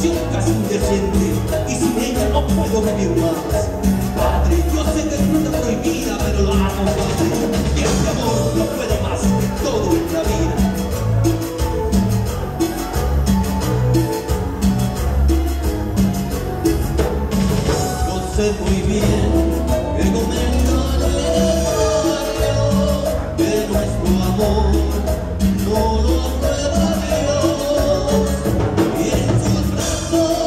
Casi indigente y sin ella no puedo vivir más. Padre, yo sé que es una prohibida, pero la amo, Padre. Y este amor no puede más, todo en la vida. No sé muy bien qué momento Lord.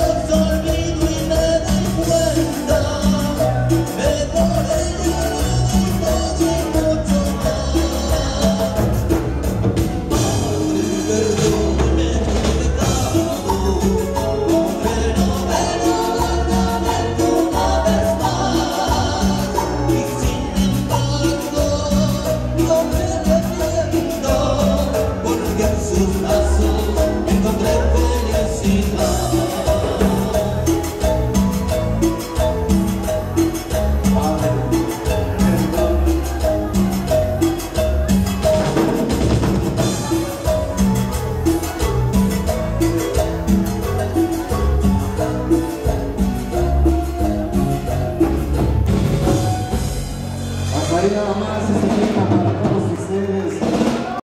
Gracias.